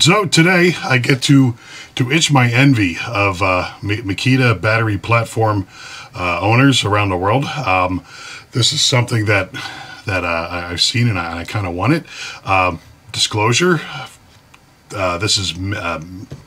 So today I get to to itch my envy of uh, Makita battery platform uh, owners around the world. Um, this is something that that uh, I've seen and I, I kind of want it. Um, disclosure: uh, this is uh,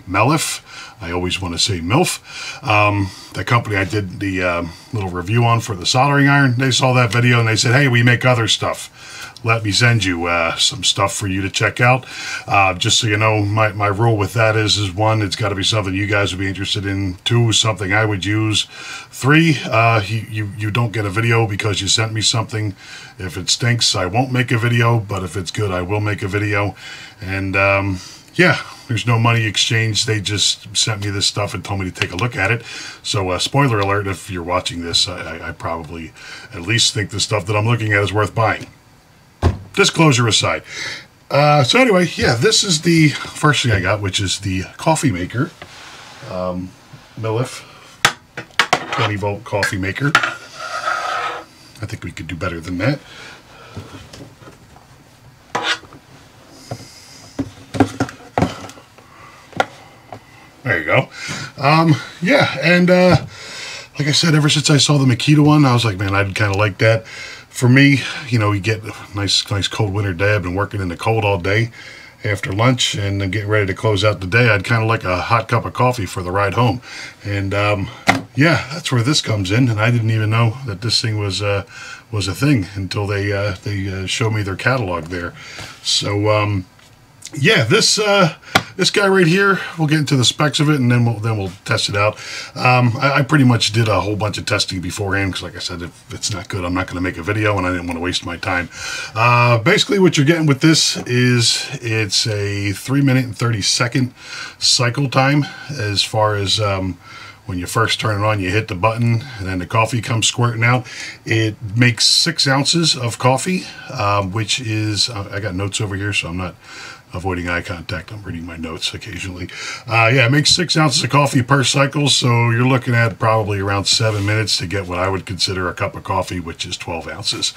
Mellif. I always want to say MILF. Um, the company I did the uh, little review on for the soldering iron, they saw that video and they said, hey, we make other stuff let me send you uh, some stuff for you to check out. Uh, just so you know, my, my rule with that is, is one, it's got to be something you guys would be interested in. Two, something I would use. Three, uh, you, you, don't get a video because you sent me something. If it stinks, I won't make a video, but if it's good, I will make a video. And um, yeah, there's no money exchange. They just sent me this stuff and told me to take a look at it. So, uh, spoiler alert, if you're watching this, I, I probably at least think the stuff that I'm looking at is worth buying disclosure aside. Uh, so anyway, yeah, this is the first thing I got, which is the coffee maker. Um, Mellif 20 volt coffee maker. I think we could do better than that. There you go. Um, yeah, and uh, like I said, ever since I saw the Makita one, I was like, man, I'd kind of like that for me, you know, you get a nice, nice cold winter day. I've been working in the cold all day after lunch and getting ready to close out the day. I'd kind of like a hot cup of coffee for the ride home. And um, yeah, that's where this comes in. And I didn't even know that this thing was uh, was a thing until they uh, they uh, showed me their catalog there. So um, yeah, this uh, this guy right here, we'll get into the specs of it, and then we'll then we'll test it out. Um, I, I, pretty much did a whole bunch of testing beforehand because, like I said, if it's not good, I'm not going to make a video, and I didn't want to waste my time. Uh, basically, what you're getting with this is it's a three minute and 30 second cycle time as far as um, when you first turn it on, you hit the button and then the coffee comes squirting out. It makes six ounces of coffee, um, which is, I got notes over here, so I'm not avoiding eye contact. I'm reading my notes occasionally. Uh, yeah, it makes six ounces of coffee per cycle, so you're looking at probably around seven minutes to get what I would consider a cup of coffee, which is 12 ounces.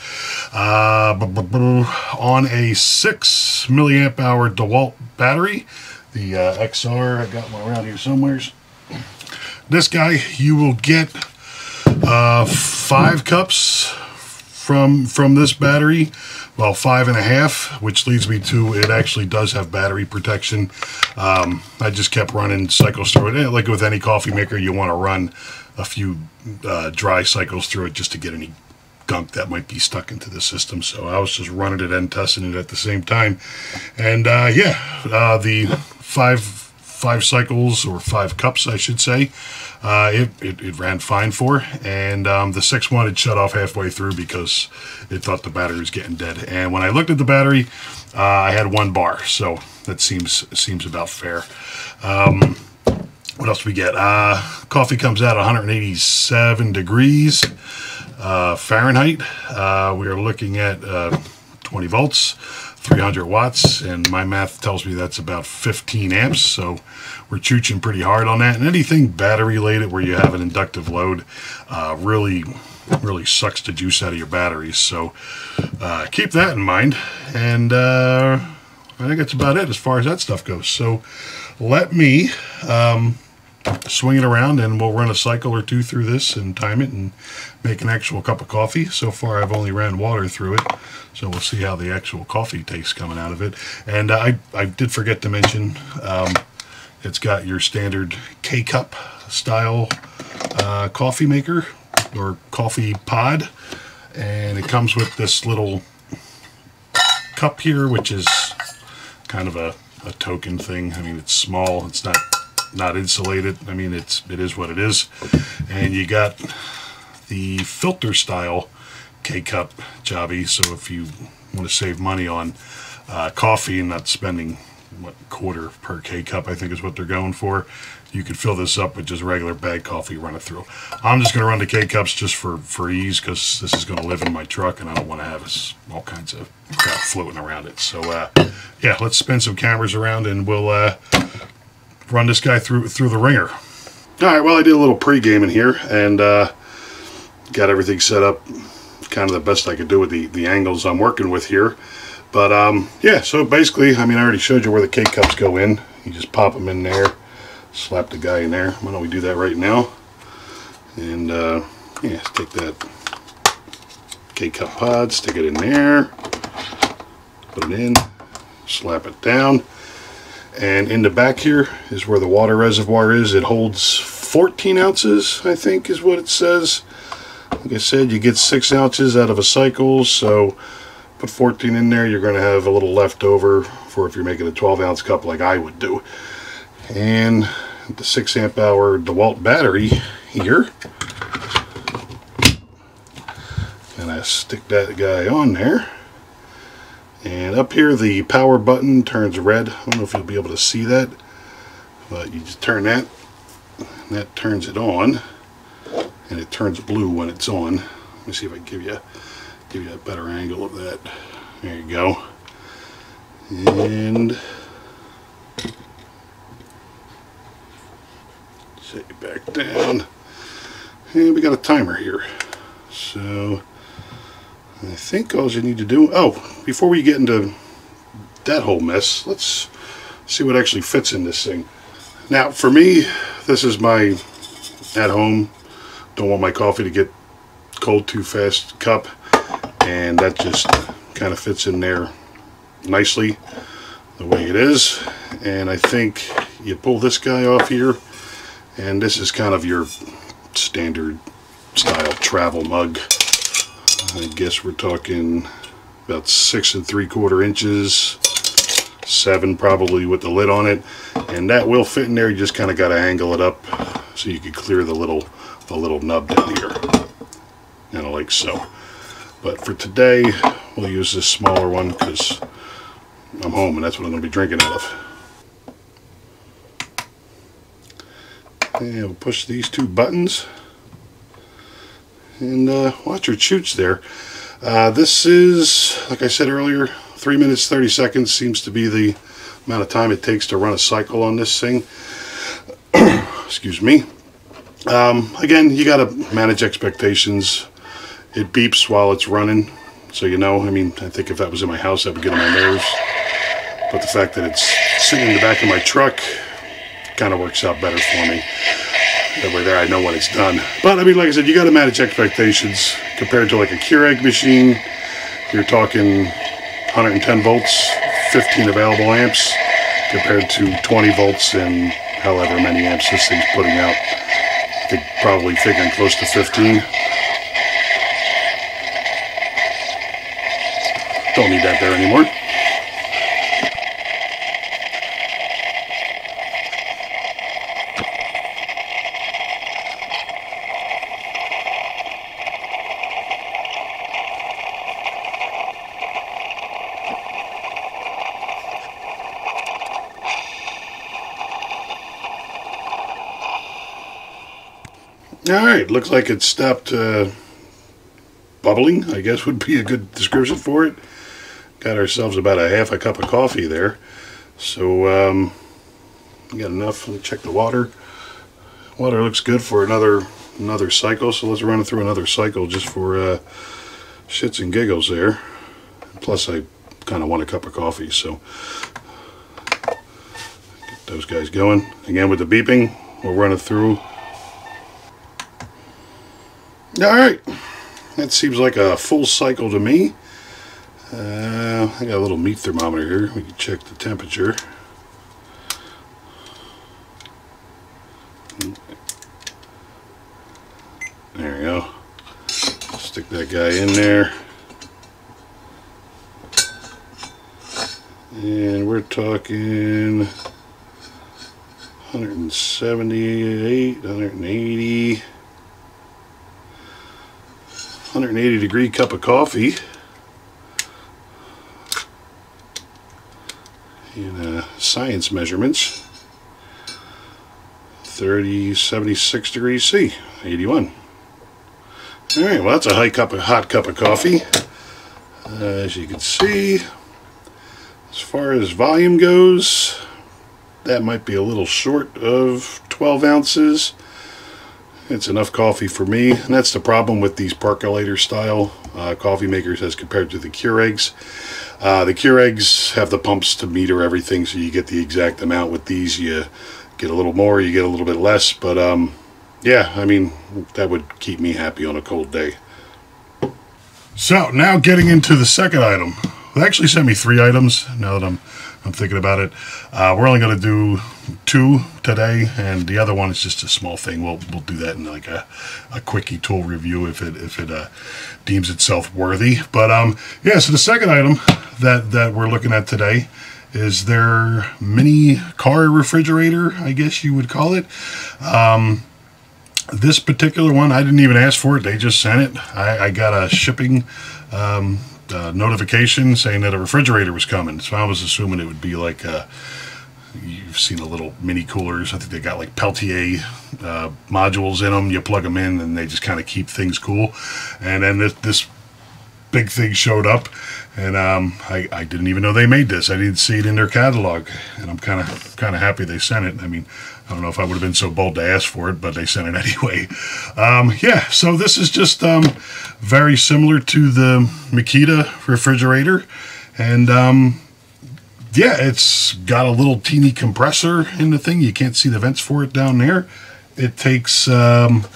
Uh, on a six milliamp hour DeWalt battery, the uh, XR, I got one around here somewhere. This guy, you will get uh, five cups from from this battery well five and a half which leads me to it actually does have battery protection. Um, I just kept running cycles through it. Like with any coffee maker you want to run a few uh, dry cycles through it just to get any gunk that might be stuck into the system. So I was just running it and testing it at the same time. And uh, yeah uh, the five five cycles or five cups, I should say. Uh, it, it, it, ran fine for, and um, the six one had shut off halfway through because it thought the battery was getting dead. And when I looked at the battery, uh, I had one bar, so that seems seems about fair. Um, what else we get? Uh, coffee comes out 187 degrees uh, Fahrenheit. Uh, we are looking at uh, 20 volts. 300 watts and my math tells me that's about 15 amps so we're chooching pretty hard on that. And anything battery related where you have an inductive load uh, really really sucks the juice out of your batteries. So uh, keep that in mind and uh, I think that's about it as far as that stuff goes. So let me um, swing it around and we'll run a cycle or two through this and time it and make an actual cup of coffee. So far I've only ran water through it, so we'll see how the actual coffee tastes coming out of it. And I, I did forget to mention, um, it's got your standard K-Cup style uh, coffee maker or coffee pod. And it comes with this little cup here, which is kind of a, a token thing. I mean, it's small. It's not not insulated. I mean, it's it is what it is. And you got the filter style K-cup jobby. So if you want to save money on uh, coffee and not spending what quarter per K-cup I think is what they're going for, you could fill this up with just regular bag coffee, run it through. I'm just going to run the K-cups just for, for ease because this is going to live in my truck and I don't want to have all kinds of crap floating around it. So uh, yeah, let's spin some cameras around and we'll uh, run this guy through through the ringer. All right, well, I did a little pre-game in here and uh, got everything set up kind of the best I could do with the, the angles I'm working with here. But um, yeah, so basically, I mean, I already showed you where the K-cups go in. You just pop them in there, slap the guy in there. Why don't we do that right now? And uh, yeah, take that K-cup pod, stick it in there, put it in, slap it down. And in the back here is where the water reservoir is. It holds 14 ounces, I think is what it says. Like I said, you get 6 ounces out of a cycle, so put 14 in there. You're going to have a little left over for if you're making a 12 ounce cup like I would do. And the 6 amp hour DeWalt battery here. And I stick that guy on there. And up here the power button turns red. I don't know if you'll be able to see that. But you just turn that and that turns it on. And it turns blue when it's on. Let me see if I can give you give you a better angle of that. There you go. And set it back down. And we got a timer here. So I think all you need to do, oh, before we get into that whole mess, let's see what actually fits in this thing. Now, for me, this is my at home, don't want my coffee to get cold too fast cup, and that just kind of fits in there nicely the way it is. And I think you pull this guy off here, and this is kind of your standard style travel mug. I guess we're talking about six and three quarter inches, seven probably with the lid on it, and that will fit in there. You just kind of got to angle it up so you can clear the little the little nub down here, kind of like so. But for today, we'll use this smaller one because I'm home and that's what I'm going to be drinking out of. And we'll push these two buttons and uh, watch your shoots there. Uh, this is, like I said earlier, 3 minutes 30 seconds seems to be the amount of time it takes to run a cycle on this thing. Excuse me. Um, again, you got to manage expectations. It beeps while it's running, so you know. I mean, I think if that was in my house, that would get on my nerves. But the fact that it's sitting in the back of my truck kind of works out better for me. That there I know when it's done. But I mean, like I said, you got to manage expectations compared to like a Keurig machine. You're talking 110 volts, 15 available amps compared to 20 volts and however many amps this thing's putting out. I think probably figuring close to 15. Don't need that there anymore. Alright, looks like it stopped uh, bubbling, I guess would be a good description for it. Got ourselves about a half a cup of coffee there. So, um, got enough. Let me check the water. Water looks good for another another cycle, so let's run it through another cycle just for uh, shits and giggles there. Plus, I kind of want a cup of coffee, so get those guys going. Again, with the beeping, we'll run it through Alright, that seems like a full cycle to me. Uh, I got a little meat thermometer here. We can check the temperature. There we go. Stick that guy in there. And we're talking 178, 180. 180 degree cup of coffee. In uh, science measurements. 30 76 degrees C 81 all right well that's a high cup of hot cup of coffee. Uh, as you can see as far as volume goes that might be a little short of 12 ounces It's enough coffee for me. And that's the problem with these percolator style uh, coffee makers as compared to the Keurigs. Uh, the Keurigs have the pumps to meter everything so you get the exact amount. With these you get a little more, you get a little bit less. But um, yeah, I mean, that would keep me happy on a cold day. So now getting into the second item. They actually sent me three items now that I'm I'm thinking about it. Uh, we're only going to do two today, and the other one is just a small thing. We'll we'll do that in like a, a quickie tool review if it if it uh, deems itself worthy. But um, yeah. So the second item that that we're looking at today is their mini car refrigerator, I guess you would call it. Um, this particular one, I didn't even ask for it. They just sent it. I, I got a shipping um, uh, notification saying that a refrigerator was coming. So I was assuming it would be like uh, you've seen the little mini coolers. I think they got like Peltier uh, modules in them. You plug them in, and they just kind of keep things cool. And then this, this big thing showed up, and um, I, I didn't even know they made this. I didn't see it in their catalog, and I'm kind of kind of happy they sent it. I mean, I don't know if I would have been so bold to ask for it, but they sent it anyway. Um, yeah, so this is just um, very similar to the Makita refrigerator, and um, yeah, it's got a little teeny compressor in the thing. You can't see the vents for it down there. It takes um,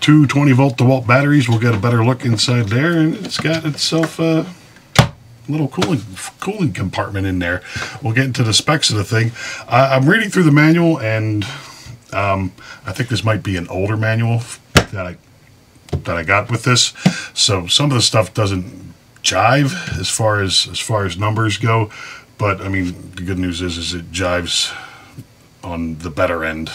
two 20 volt DeWalt batteries. We'll get a better look inside there, and it's got itself a little cooling cooling compartment in there. We'll get into the specs of the thing. Uh, I'm reading through the manual, and um, I think this might be an older manual that I that I got with this. So some of the stuff doesn't jive as far as as far as numbers go. But I mean, the good news is is it jives on the better end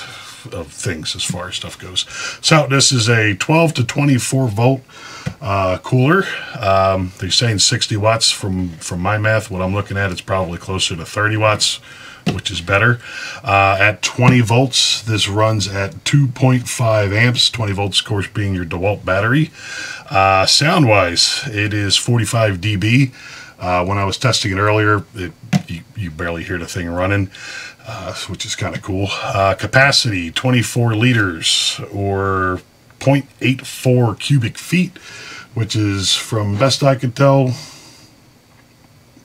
of things as far as stuff goes. So this is a 12 to 24 volt uh, cooler. Um, they're saying 60 watts from from my math. What I'm looking at, it's probably closer to 30 watts, which is better. Uh, at 20 volts, this runs at 2.5 amps. 20 volts, of course, being your DeWalt battery. Uh, sound-wise, it is 45 dB. Uh, when I was testing it earlier, it, you, you barely hear the thing running uh, which is kind of cool. Uh, capacity 24 liters or 0.84 cubic feet, which is from best I could tell,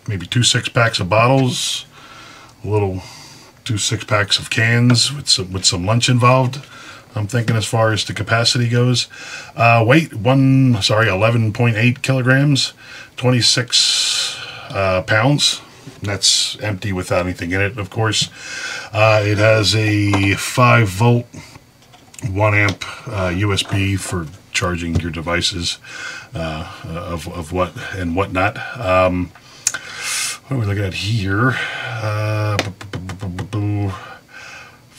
maybe two six packs of bottles, a little two six packs of cans with some with some lunch involved. I'm thinking as far as the capacity goes. Uh, weight one sorry 11.8 kilograms, 26 uh, pounds that's empty without anything in it, of course. Uh, it has a 5 volt, 1 amp uh, USB for charging your devices uh, of, of what and whatnot. Um, what are we looking at here?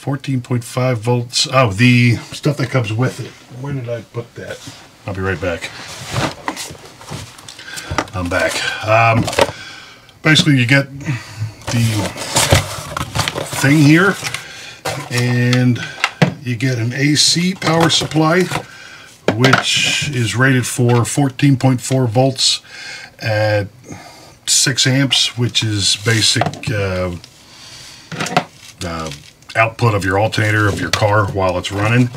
14.5 volts. Oh, the stuff that comes with it. Where did I put that? I'll be right back. I'm back. Um, basically you get the thing here and you get an AC power supply which is rated for 14.4 volts at 6 amps which is basic uh, uh, output of your alternator of your car while it's running.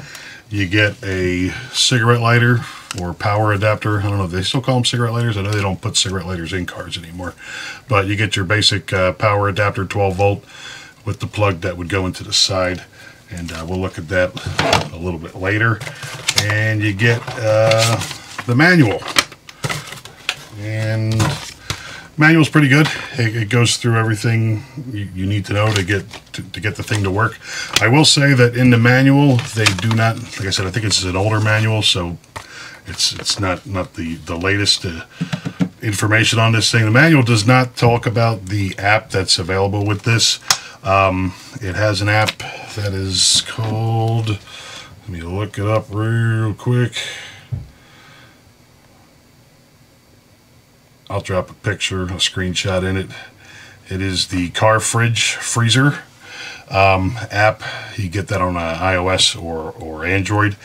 You get a cigarette lighter or power adapter. I don't know, they still call them cigarette lighters. I know they don't put cigarette lighters in cars anymore. But you get your basic uh, power adapter, 12 volt, with the plug that would go into the side. And uh, we'll look at that a little bit later. And you get uh, the manual. And manual's pretty good. It, it, goes through everything you, you need to know to get to, to, get the thing to work. I will say that in the manual, they do not, like I said, I think it's an older manual, so it's it's not not the the latest uh, information on this thing. The manual does not talk about the app that's available with this. Um, it has an app that is called. Let me look it up real quick. I'll drop a picture, a screenshot in it. It is the Car Fridge Freezer um, app. You get that on uh, iOS or, or Android.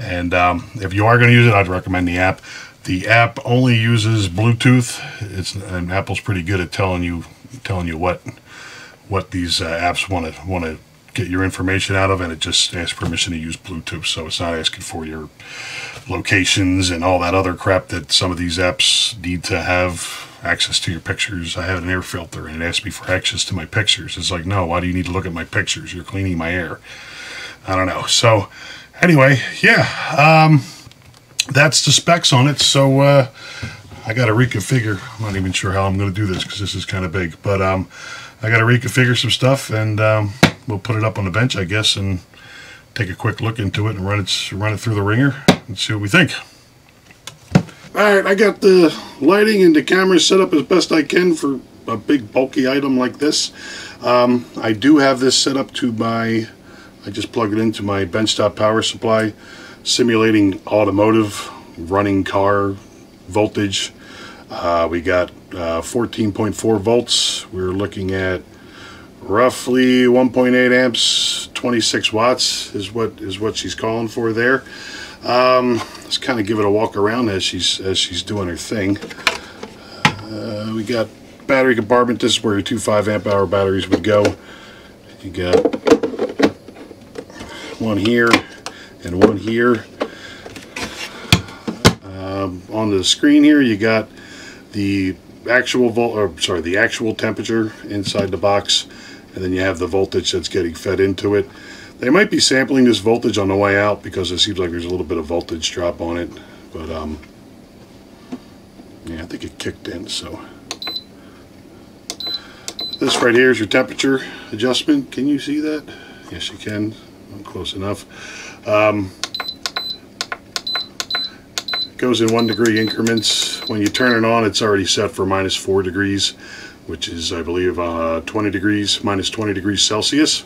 And um, if you are going to use it, I'd recommend the app. The app only uses Bluetooth. It's and Apple's pretty good at telling you telling you what what these uh, apps want to want to get your information out of, and it just asks permission to use Bluetooth. So it's not asking for your locations and all that other crap that some of these apps need to have access to your pictures. I have an air filter and it asks me for access to my pictures. It's like, no, why do you need to look at my pictures? You're cleaning my air. I don't know. So anyway, yeah, um, that's the specs on it. So uh, I got to reconfigure. I'm not even sure how I'm going to do this because this is kind of big, but um, I got to reconfigure some stuff and um, we'll put it up on the bench, I guess, and take a quick look into it and run it run it through the ringer and see what we think. Alright, I got the lighting and the camera set up as best I can for a big bulky item like this. Um, I do have this set up to my, I just plugged it into my benchtop power supply, simulating automotive, running car voltage. Uh, we got 14.4 uh, volts. We're looking at roughly 1.8 amps 26 watts is what is what she's calling for there um, let's kind of give it a walk around as she's as she's doing her thing uh, we got battery compartment this is where your two 5 amp hour batteries would go you got one here and one here um, on the screen here you got the actual volt or sorry the actual temperature inside the box and then you have the voltage that's getting fed into it. They might be sampling this voltage on the way out because it seems like there's a little bit of voltage drop on it, but um, yeah, I think it kicked in. So this right here is your temperature adjustment. Can you see that? Yes, you can. Close enough. Um, goes in one degree increments. When you turn it on, it's already set for minus four degrees which is I believe uh, 20 degrees minus 20 degrees Celsius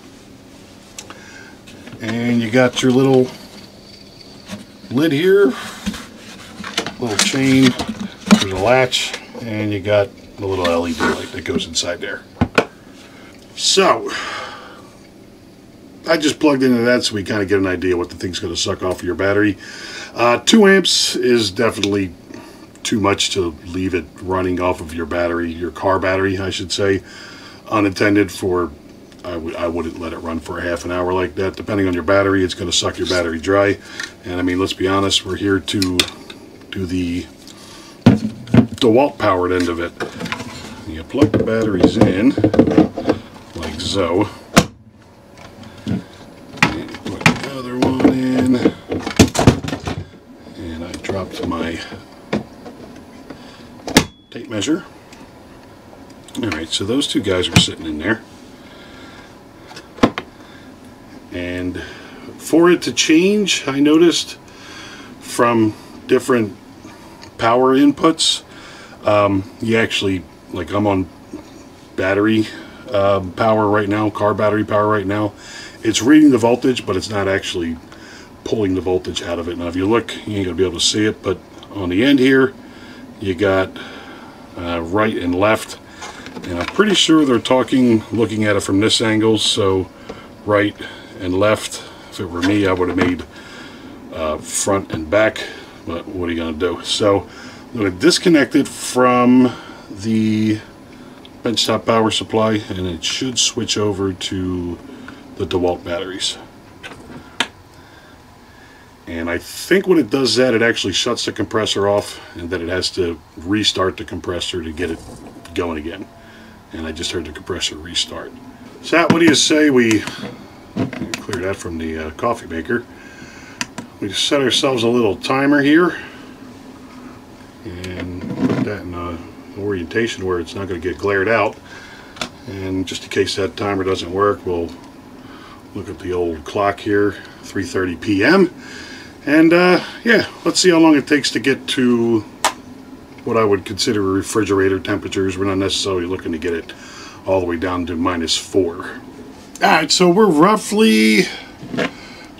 and you got your little lid here little chain there's a latch and you got the little LED light that goes inside there so I just plugged into that so we kind of get an idea what the thing's going to suck off of your battery uh, 2 amps is definitely too much to leave it running off of your battery, your car battery, I should say, unintended for, I wouldn't let it run for a half an hour like that. Depending on your battery, it's going to suck your battery dry. And I mean, let's be honest, we're here to do the DeWalt powered end of it. You plug the batteries in, like so. And put the other one in. And I dropped my tape measure. Alright, so those two guys are sitting in there. And for it to change, I noticed from different power inputs, um, you actually, like I'm on battery uh, power right now, car battery power right now. It's reading the voltage, but it's not actually pulling the voltage out of it. Now if you look, you ain't going to be able to see it, but on the end here, you got uh, right and left. And I'm pretty sure they're talking, looking at it from this angle, so right and left. If it were me, I would have made uh, front and back, but what are you going to do? So I'm going to disconnect it from the benchtop power supply, and it should switch over to the DeWalt batteries. And I think when it does that, it actually shuts the compressor off and then it has to restart the compressor to get it going again. And I just heard the compressor restart. So what do you say we clear that from the uh, coffee maker. We set ourselves a little timer here and put that in a orientation where it's not going to get glared out. And just in case that timer doesn't work, we'll look at the old clock here, 3.30 p.m. And uh, yeah, let's see how long it takes to get to what I would consider refrigerator temperatures. We're not necessarily looking to get it all the way down to minus four. Alright, so we're roughly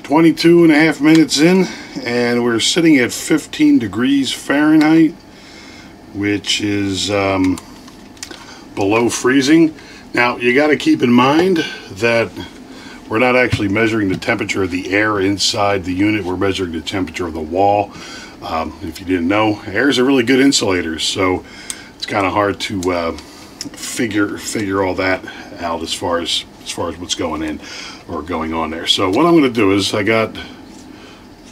22 and a half minutes in and we're sitting at 15 degrees Fahrenheit which is um, below freezing. Now you got to keep in mind that we're not actually measuring the temperature of the air inside the unit, we're measuring the temperature of the wall. Um, if you didn't know, airs are really good insulators, so it's kind of hard to uh, figure figure all that out as far as as far as what's going in or going on there. So what I'm going to do is I got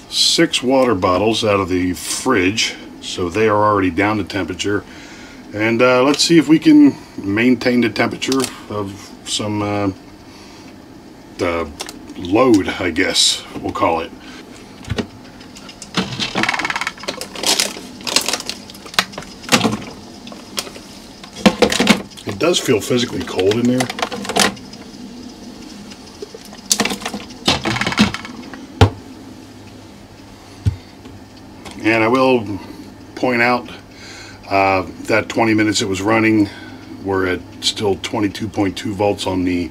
six water bottles out of the fridge, so they are already down to temperature. And uh, let's see if we can maintain the temperature of some uh, load, I guess we'll call it. It does feel physically cold in there. And I will point out uh, that 20 minutes it was running, we're at still 22.2 volts on the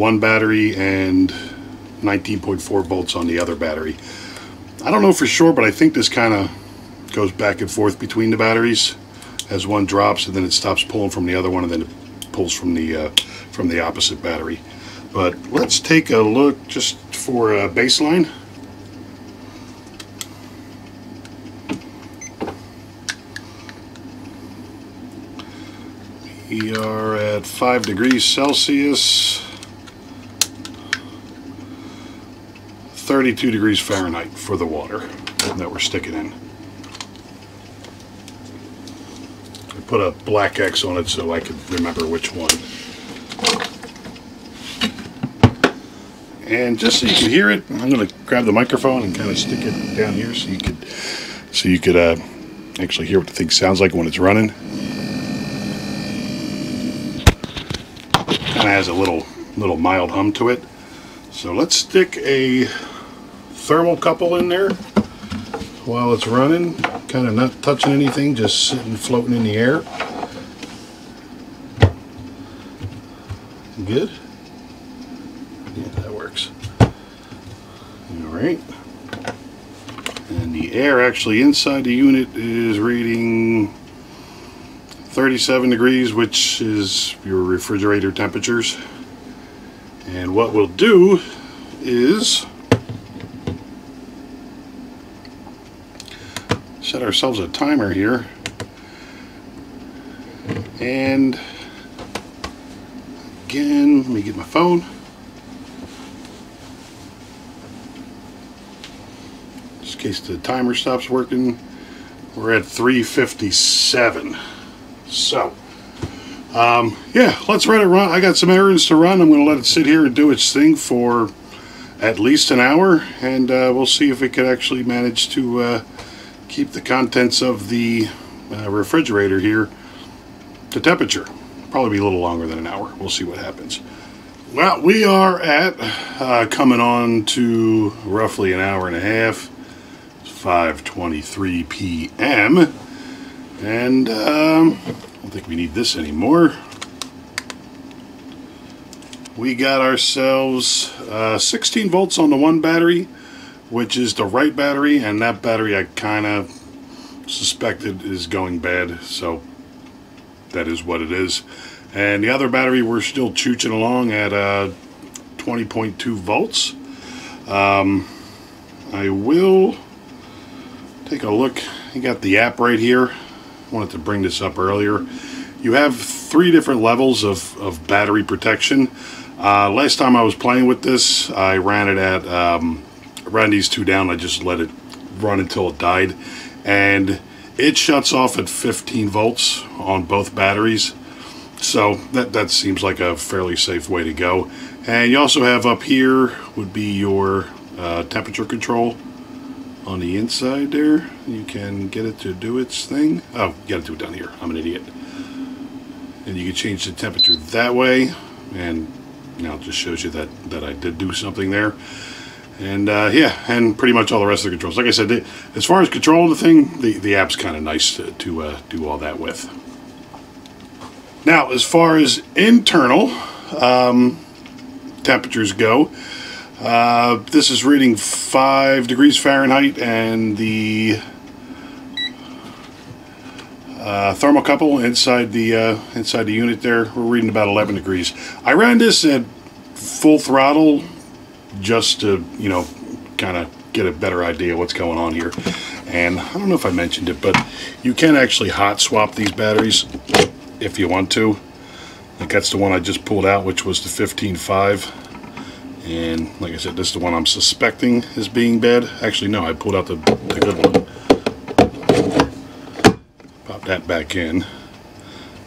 one battery and 19.4 volts on the other battery. I don't know for sure, but I think this kind of goes back and forth between the batteries as one drops and then it stops pulling from the other one and then it pulls from the uh, from the opposite battery. But let's take a look just for a baseline. We are at 5 degrees Celsius, 32 degrees Fahrenheit for the water that we're sticking in. I put a black X on it so I could remember which one. And just so you can hear it, I'm going to grab the microphone and kind of stick it down here so you could so you could uh, actually hear what the thing sounds like when it's running. kind of has a little little mild hum to it. So let's stick a thermocouple in there while it's running, kind of not touching anything, just sitting floating in the air. Good? Yeah, that works. Alright. And the air actually inside the unit is reading 37 degrees, which is your refrigerator temperatures. And what we'll do is set ourselves a timer here. And again, let me get my phone. Just in case the timer stops working, we're at 357. So, um, yeah, let's let it run. I got some errands to run. I'm to let it sit here and do its thing for at least an hour, and uh, we'll see if we can actually manage to uh, keep the contents of the uh, refrigerator here to temperature. Probably be a little longer than an hour. We'll see what happens. Well, we are at uh, coming on to roughly an hour and a half. It's 5:23 p.m. And um, I don't think we need this anymore. We got ourselves uh, 16 volts on the one battery, which is the right battery, and that battery I kind of suspected is going bad, so that is what it is. And the other battery we're still chooching along at uh, 20.2 volts. Um, I will take a look. You got the app right here I wanted to bring this up earlier. You have three different levels of, of battery protection. Uh, last time I was playing with this, I ran it at, um, ran these two down, I just let it run until it died. And it shuts off at 15 volts on both batteries. So that, that seems like a fairly safe way to go. And you also have up here would be your uh, temperature control on the inside there. You can get it to do its thing. Oh, you got to do it down here. I'm an idiot. And you can change the temperature that way. And now it just shows you that, that I did do something there. And uh, yeah, and pretty much all the rest of the controls. Like I said, they, as far as controlling the thing, the, the app's kind of nice to, to uh, do all that with. Now, as far as internal um, temperatures go, uh, this is reading 5 degrees Fahrenheit and the uh, thermocouple inside the uh, inside the unit there we're reading about 11 degrees I ran this at full throttle just to you know kind of get a better idea what's going on here and I don't know if I mentioned it but you can actually hot swap these batteries if you want to think that's the one I just pulled out, which was the 15.5. And like I said, this is the one I'm suspecting is being bad. Actually, no, I pulled out the, the good one. Pop that back in.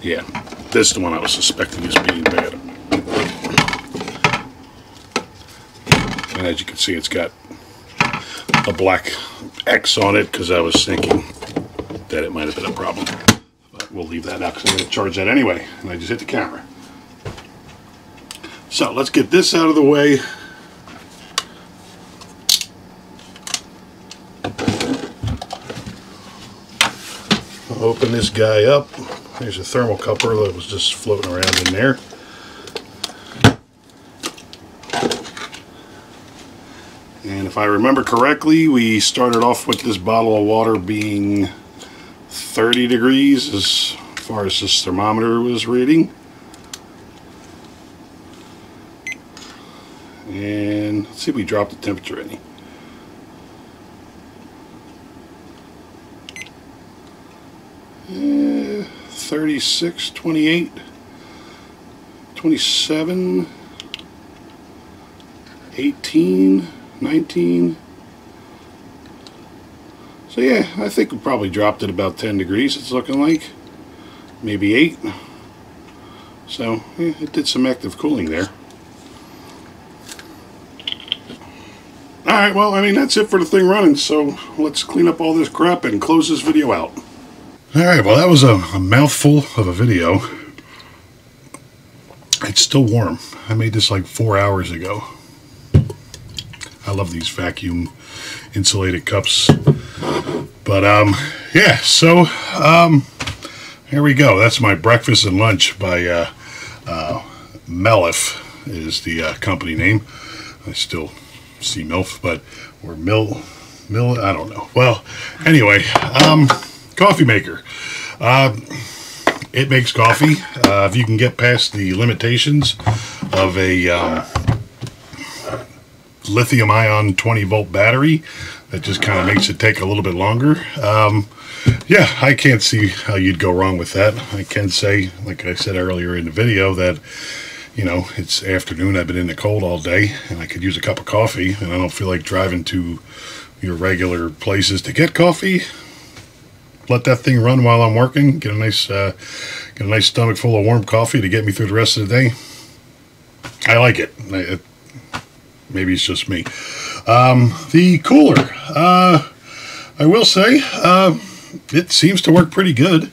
Yeah, this is the one I was suspecting is being bad. And as you can see, it's got a black X on it because I was thinking that it might have been a problem. But we'll leave that out because I'm going to charge that anyway. And I just hit the camera. So let's get this out of the way. Open this guy up. There's a thermocouple that was just floating around in there. If I remember correctly, we started off with this bottle of water being 30 degrees as far as this thermometer was reading. And let's see if we drop the temperature any. Eh, 36, 28, 27, 18, 19. So yeah, I think we probably dropped it about 10 degrees, it's looking like. Maybe 8. So, yeah, it did some active cooling there. Alright, well, I mean, that's it for the thing running, so let's clean up all this crap and close this video out. Alright, well, that was a, a mouthful of a video. It's still warm. I made this like four hours ago. I love these vacuum insulated cups. But, um, yeah, so, um, here we go. That's my breakfast and lunch by, uh, uh, Mellif is the uh, company name. I still see MILF, but or Mill, Mill, I don't know. Well, anyway, um, coffee maker. Uh, it makes coffee. Uh, if you can get past the limitations of a um, lithium ion 20 volt battery, that just kind of makes it take a little bit longer. Um, yeah, I can't see how you'd go wrong with that. I can say, like I said earlier in the video, that you know, it's afternoon, I've been in the cold all day, and I could use a cup of coffee, and I don't feel like driving to your regular places to get coffee. Let that thing run while I'm working, get a nice, uh, get a nice stomach full of warm coffee to get me through the rest of the day. I like it. Maybe it's just me. Um, the cooler, uh, I will say, uh, it seems to work pretty good.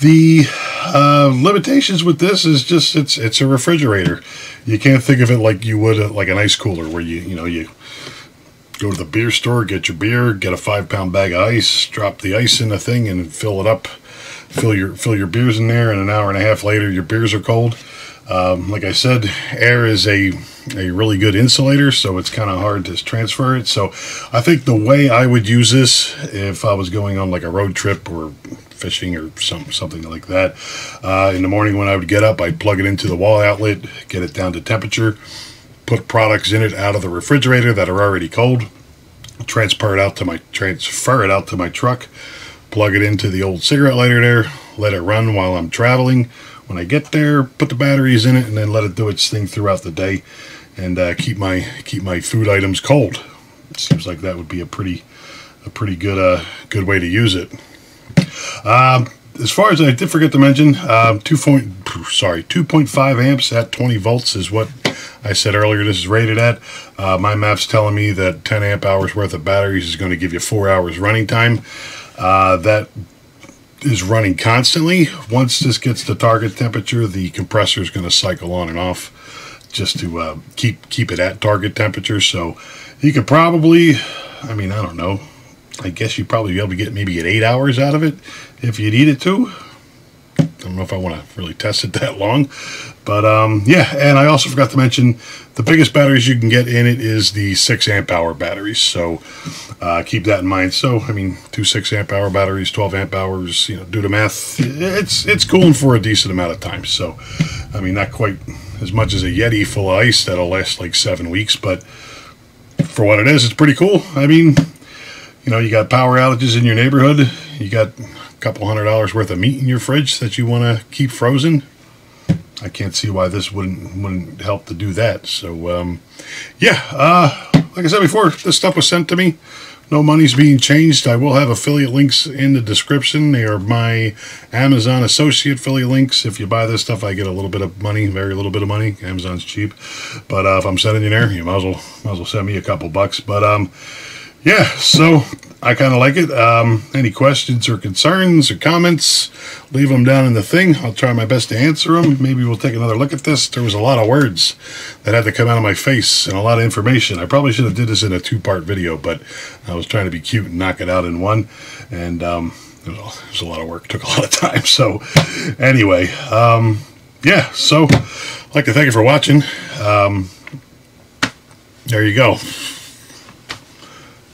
The uh, limitations with this is just it's it's a refrigerator. You can't think of it like you would like an ice cooler, where you you know you go to the beer store, get your beer, get a five pound bag of ice, drop the ice in the thing, and fill it up. Fill your fill your beers in there, and an hour and a half later, your beers are cold. Um, like I said, air is a a really good insulator, so it's kind of hard to transfer it. So I think the way I would use this if I was going on like a road trip or fishing or some, something like that, uh, in the morning when I would get up, I'd plug it into the wall outlet, get it down to temperature, put products in it out of the refrigerator that are already cold, transfer it out to my transfer it out to my truck, plug it into the old cigarette lighter there, let it run while I'm traveling when I get there, put the batteries in it, and then let it do its thing throughout the day, and uh, keep my keep my food items cold. It seems like that would be a pretty a pretty good uh, good way to use it. Um, as far as I did forget to mention, um, two point sorry, 2.5 amps at 20 volts is what I said earlier. This is rated at. Uh, my map's telling me that 10 amp hours worth of batteries is going to give you four hours running time. Uh, that is running constantly. Once this gets to target temperature, the compressor is going to cycle on and off just to uh, keep keep it at target temperature. So you could probably, I mean, I don't know. I guess you'd probably be able to get maybe at eight hours out of it if you needed to. I don't know if I want to really test it that long, but um, yeah. And I also forgot to mention the biggest batteries you can get in it is the six amp hour batteries. So uh, keep that in mind. So I mean, two six amp hour batteries, twelve amp hours. You know, do the math. It's it's cooling for a decent amount of time. So I mean, not quite as much as a Yeti full of ice that'll last like seven weeks, but for what it is, it's pretty cool. I mean, you know, you got power outages in your neighborhood. You got a couple hundred dollars worth of meat in your fridge that you want to keep frozen, I can't see why this wouldn't wouldn't help to do that. So um, yeah, uh, like I said before, this stuff was sent to me. No money's being changed. I will have affiliate links in the description. They are my Amazon associate affiliate links. If you buy this stuff, I get a little bit of money, very little bit of money. Amazon's cheap, but uh, if I'm sending you there, you might as well might as well send me a couple bucks. But um, yeah, so I kind of like it. Um, any questions or concerns or comments, leave them down in the thing. I'll try my best to answer them. Maybe we'll take another look at this. There was a lot of words that had to come out of my face and a lot of information. I probably should have did this in a two-part video, but I was trying to be cute and knock it out in one. And um, it, was, a lot of work. It took a lot of time. So anyway, um, yeah. So I'd like to thank you for watching. Um, there you go.